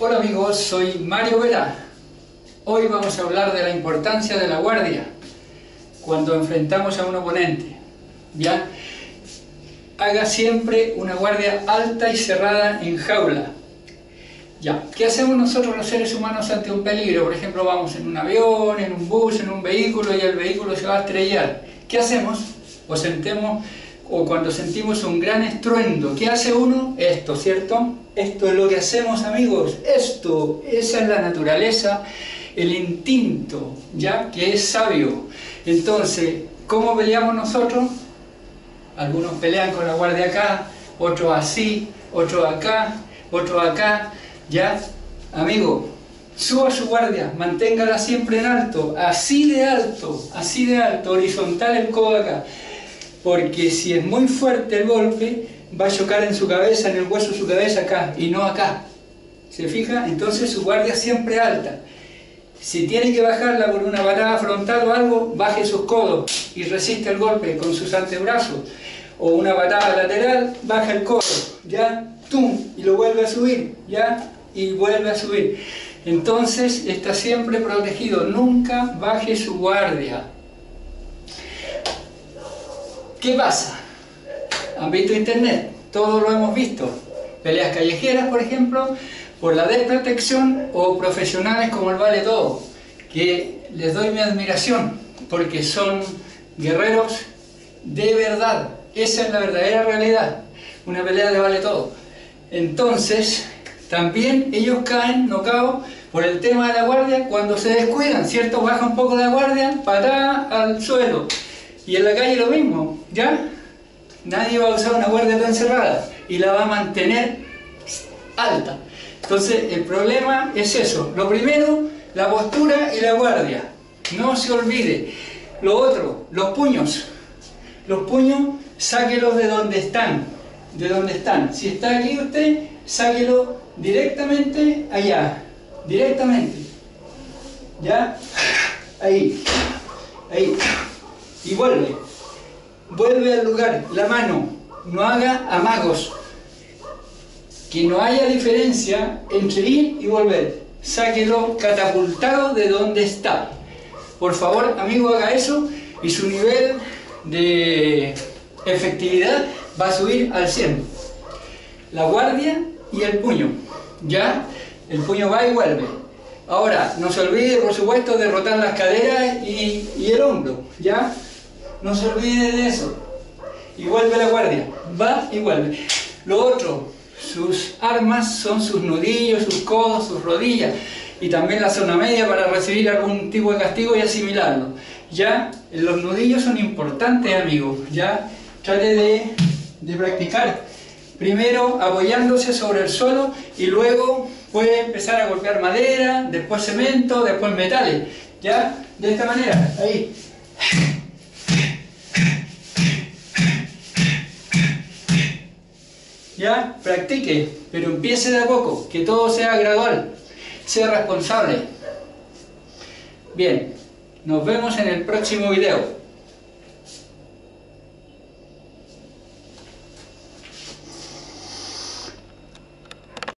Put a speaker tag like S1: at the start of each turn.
S1: Hola amigos, soy Mario Vera. Hoy vamos a hablar de la importancia de la guardia cuando enfrentamos a un oponente. ¿Ya? Haga siempre una guardia alta y cerrada en jaula. Ya, ¿qué hacemos nosotros los seres humanos ante un peligro? Por ejemplo, vamos en un avión, en un bus, en un vehículo y el vehículo se va a estrellar. ¿Qué hacemos? O sentemos o cuando sentimos un gran estruendo, ¿qué hace uno? Esto, ¿cierto? Esto es lo que hacemos, amigos. Esto, esa es la naturaleza, el instinto, ¿ya? Que es sabio. Entonces, ¿cómo peleamos nosotros? Algunos pelean con la guardia acá, otros así, otros acá, otros acá, ¿ya? Amigo, suba su guardia, manténgala siempre en alto, así de alto, así de alto, horizontal el codo acá porque si es muy fuerte el golpe, va a chocar en su cabeza, en el hueso de su cabeza acá, y no acá. ¿Se fija? Entonces su guardia siempre alta. Si tiene que bajarla por una patada frontal o algo, baje sus codos y resiste el golpe con sus antebrazos. O una patada lateral, baja el codo, ya, tum, y lo vuelve a subir, ya, y vuelve a subir. Entonces está siempre protegido, nunca baje su guardia. ¿Qué pasa? Han visto internet, todo lo hemos visto. Peleas callejeras, por ejemplo, por la desprotección o profesionales como el Vale Todo, que les doy mi admiración porque son guerreros de verdad. Esa es la verdadera realidad. Una pelea de Vale Todo. Entonces, también ellos caen, no cao, por el tema de la guardia cuando se descuidan, ¿cierto? Baja un poco la guardia, patada al suelo y en la calle lo mismo, ¿ya? Nadie va a usar una guardia tan cerrada y la va a mantener alta. Entonces, el problema es eso. Lo primero, la postura y la guardia. No se olvide. Lo otro, los puños. Los puños, sáquelos de donde están. De donde están. Si está aquí usted, sáquelo directamente allá. Directamente. ¿Ya? Ahí. Ahí y vuelve. Vuelve al lugar, la mano, no haga amagos. Que no haya diferencia entre ir y volver. Sáquelo catapultado de donde está. Por favor, amigo, haga eso y su nivel de efectividad va a subir al 100. La guardia y el puño. ¿Ya? El puño va y vuelve. Ahora, no se olvide, por supuesto, de rotar las caderas y, y el hombro. ¿Ya? No se olvide de eso. Y vuelve la guardia. Va y vuelve. Lo otro, sus armas son sus nudillos, sus codos, sus rodillas. Y también la zona media para recibir algún tipo de castigo y asimilarlo. Ya, los nudillos son importantes, amigos. Ya, trate de, de practicar. Primero apoyándose sobre el suelo y luego puede empezar a golpear madera, después cemento, después metales. ¿Ya? De esta manera, ahí. ¿Ya? Practique, pero empiece de a poco, que todo sea gradual, sea responsable. Bien, nos vemos en el próximo video.